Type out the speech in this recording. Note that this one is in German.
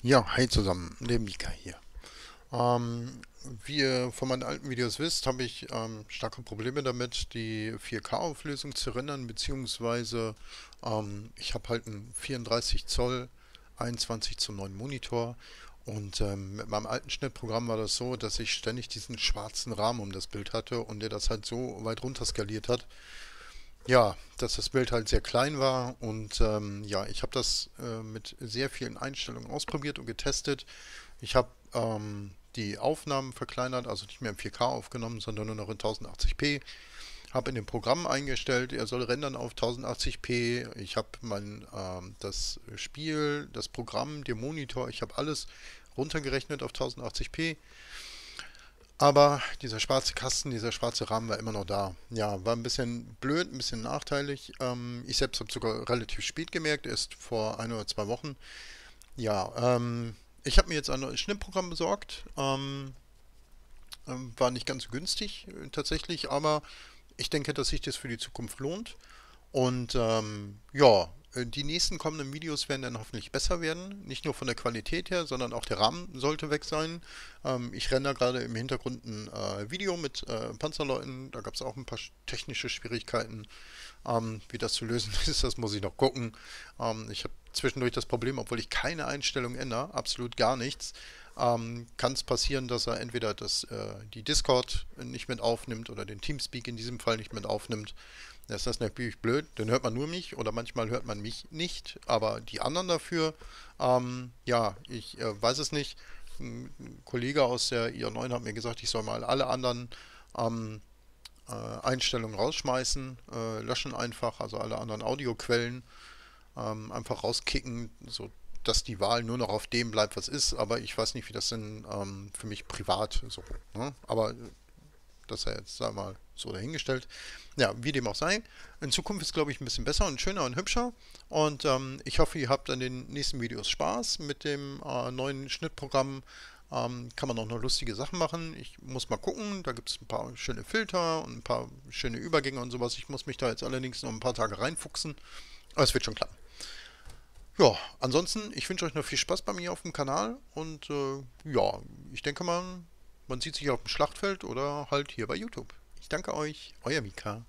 Ja, hi zusammen, der Mika hier. Ähm, wie ihr von meinen alten Videos wisst, habe ich ähm, starke Probleme damit, die 4K-Auflösung zu rendern, beziehungsweise ähm, ich habe halt einen 34 Zoll 21 zu 9 Monitor und ähm, mit meinem alten Schnittprogramm war das so, dass ich ständig diesen schwarzen Rahmen um das Bild hatte und der das halt so weit runter skaliert hat, ja, dass das Bild halt sehr klein war und ähm, ja, ich habe das äh, mit sehr vielen Einstellungen ausprobiert und getestet. Ich habe ähm, die Aufnahmen verkleinert, also nicht mehr in 4K aufgenommen, sondern nur noch in 1080p. Habe in dem Programm eingestellt, er soll rendern auf 1080p. Ich habe mein ähm, das Spiel, das Programm, den Monitor, ich habe alles runtergerechnet auf 1080p. Aber dieser schwarze Kasten, dieser schwarze Rahmen war immer noch da. Ja, war ein bisschen blöd, ein bisschen nachteilig. Ähm, ich selbst habe sogar relativ spät gemerkt, erst vor ein oder zwei Wochen. Ja, ähm, ich habe mir jetzt ein neues Schnittprogramm besorgt. Ähm, ähm war nicht ganz günstig äh, tatsächlich, aber ich denke, dass sich das für die Zukunft lohnt. Und ähm, ja, die nächsten kommenden Videos werden dann hoffentlich besser werden. Nicht nur von der Qualität her, sondern auch der Rahmen sollte weg sein. Ähm, ich renne da gerade im Hintergrund ein äh, Video mit äh, Panzerleuten. Da gab es auch ein paar technische Schwierigkeiten. Ähm, wie das zu lösen ist, das muss ich noch gucken. Ähm, ich habe zwischendurch das Problem, obwohl ich keine Einstellung ändere, absolut gar nichts, ähm, kann es passieren, dass er entweder das, äh, die Discord nicht mit aufnimmt oder den Teamspeak in diesem Fall nicht mit aufnimmt. Das ist natürlich blöd, dann hört man nur mich oder manchmal hört man mich nicht, aber die anderen dafür, ähm, ja, ich äh, weiß es nicht. Ein Kollege aus der IR9 hat mir gesagt, ich soll mal alle anderen ähm, äh, Einstellungen rausschmeißen, äh, löschen einfach, also alle anderen Audioquellen ähm, einfach rauskicken, so dass die Wahl nur noch auf dem bleibt, was ist, aber ich weiß nicht, wie das denn ähm, für mich privat so, ne? aber das er jetzt, sag mal, so dahingestellt. Ja, wie dem auch sei. In Zukunft ist, glaube ich, ein bisschen besser und schöner und hübscher. Und ähm, ich hoffe, ihr habt an den nächsten Videos Spaß mit dem äh, neuen Schnittprogramm. Ähm, kann man auch noch lustige Sachen machen. Ich muss mal gucken. Da gibt es ein paar schöne Filter und ein paar schöne Übergänge und sowas. Ich muss mich da jetzt allerdings noch ein paar Tage reinfuchsen. Aber es wird schon klappen. Ja, ansonsten, ich wünsche euch noch viel Spaß bei mir auf dem Kanal und äh, ja, ich denke mal, man sieht sich auf dem Schlachtfeld oder halt hier bei YouTube. Ich danke euch, euer Mika.